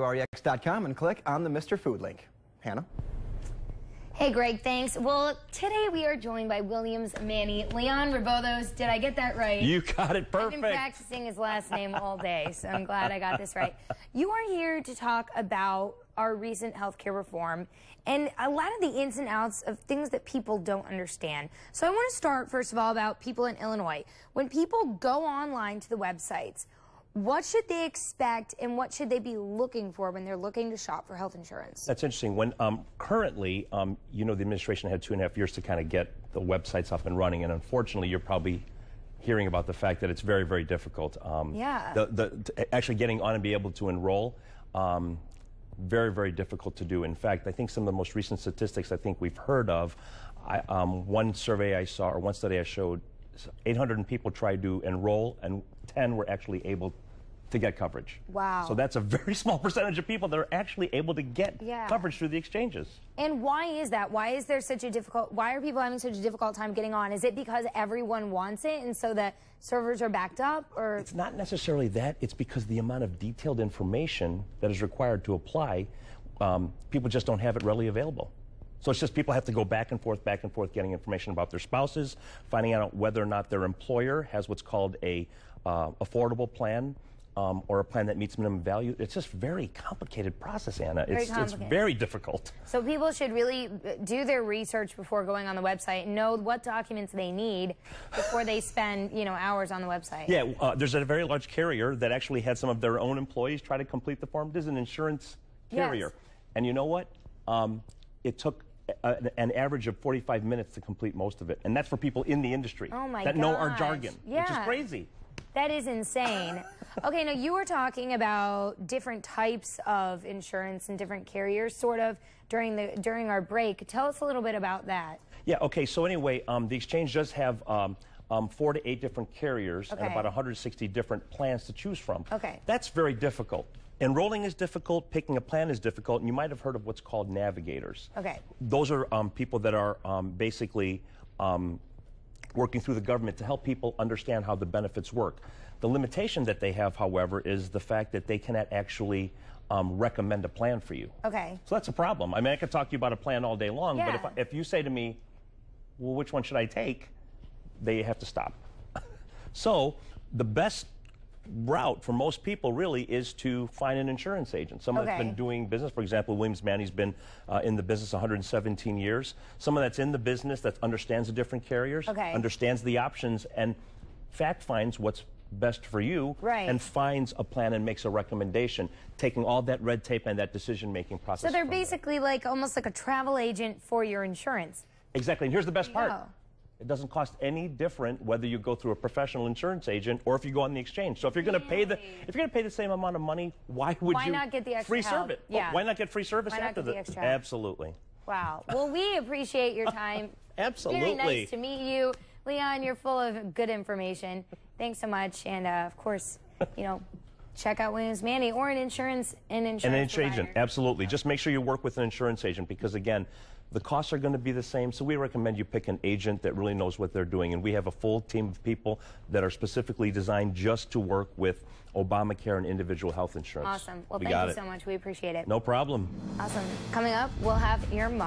WREX.com and click on the Mr. Food link. Hannah? Hey, Greg, thanks. Well, today we are joined by Williams Manny. Leon Rebodos, did I get that right? You got it perfect. I've been practicing his last name all day, so I'm glad I got this right. You are here to talk about our recent healthcare reform and a lot of the ins and outs of things that people don't understand. So I want to start, first of all, about people in Illinois. When people go online to the websites, what should they expect and what should they be looking for when they're looking to shop for health insurance? That's interesting. When um, currently, um, you know, the administration had two and a half years to kind of get the websites up and running, and unfortunately, you're probably hearing about the fact that it's very, very difficult. Um, yeah. The, the, actually getting on and be able to enroll, um, very, very difficult to do. In fact, I think some of the most recent statistics I think we've heard of, I, um, one survey I saw or one study I showed, 800 people tried to enroll, and 10 were actually able to get coverage. Wow. So that's a very small percentage of people that are actually able to get yeah. coverage through the exchanges. And why is that? Why is there such a difficult, why are people having such a difficult time getting on? Is it because everyone wants it and so the servers are backed up or? It's not necessarily that. It's because the amount of detailed information that is required to apply, um, people just don't have it readily available. So it's just people have to go back and forth, back and forth, getting information about their spouses, finding out whether or not their employer has what's called a uh, affordable plan um, or a plan that meets minimum value. It's just very complicated process, Anna. Very it's, it's very difficult. So people should really do their research before going on the website, know what documents they need before they spend, you know, hours on the website. Yeah, uh, there's a very large carrier that actually had some of their own employees try to complete the form. This is an insurance carrier. Yes. And you know what? Um, it took a, an average of 45 minutes to complete most of it. And that's for people in the industry oh that gosh. know our jargon, yeah. which is crazy. That is insane. okay, now you were talking about different types of insurance and different carriers, sort of during the during our break. Tell us a little bit about that. Yeah. Okay. So anyway, um, the exchange does have. Um, um, four to eight different carriers okay. and about 160 different plans to choose from. Okay. That's very difficult. Enrolling is difficult, picking a plan is difficult, and you might have heard of what's called navigators. Okay. Those are um, people that are um, basically um, working through the government to help people understand how the benefits work. The limitation that they have, however, is the fact that they cannot actually um, recommend a plan for you. Okay. So that's a problem. I mean, I could talk to you about a plan all day long, yeah. but if, I, if you say to me, well, which one should I take? They have to stop. so the best route for most people really is to find an insurance agent. Someone okay. that's been doing business. For example, Williams Manny's been uh, in the business 117 years. Someone that's in the business that understands the different carriers, okay. understands the options, and fact finds what's best for you right. and finds a plan and makes a recommendation, taking all that red tape and that decision-making process. So they're basically there. like almost like a travel agent for your insurance. Exactly. And here's the best part. It doesn't cost any different whether you go through a professional insurance agent or if you go on the exchange. So if you're going to pay the if you're going to pay the same amount of money, why would why you not get the extra free help? service? Yeah. why not get free service why after not get the, extra Absolutely. Wow. Well, we appreciate your time. Absolutely. Very nice to meet you, Leon. You're full of good information. Thanks so much, and uh, of course, you know. Check out Williams Manny or an insurance an insurance an insurance agent. Absolutely. Just make sure you work with an insurance agent because again, the costs are going to be the same. So we recommend you pick an agent that really knows what they're doing. And we have a full team of people that are specifically designed just to work with Obamacare and individual health insurance. Awesome. Well, we thank you it. so much. We appreciate it. No problem. Awesome. Coming up, we'll have your model.